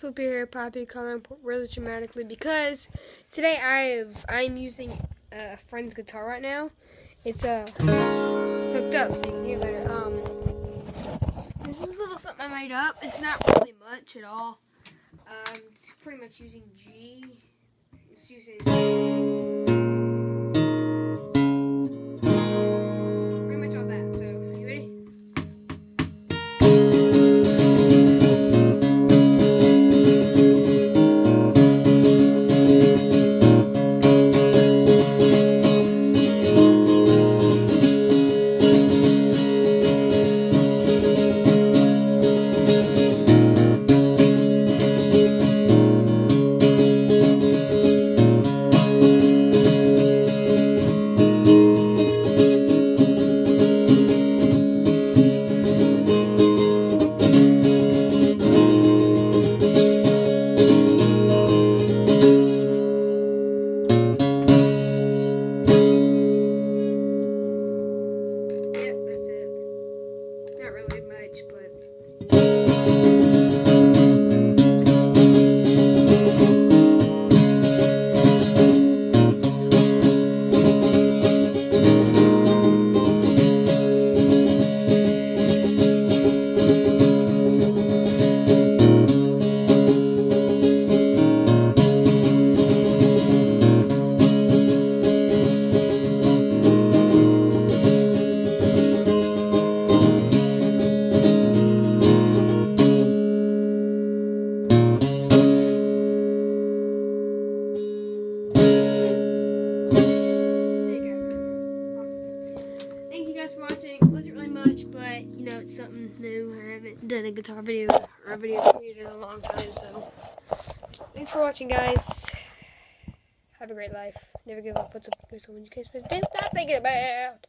flip your hair, pop your color really dramatically because today I've I'm using a friend's guitar right now. It's uh hooked up so you can hear better. Um, this is a little something I made up. It's not really much at all. Um, it's pretty much using G. It's using. guys It wasn't really much, but you know, it's something new. I haven't done a guitar video or a video in a long time, so thanks for watching, guys. Have a great life. Never give up. What's up? There's someone you can't spend. Stop thinking about.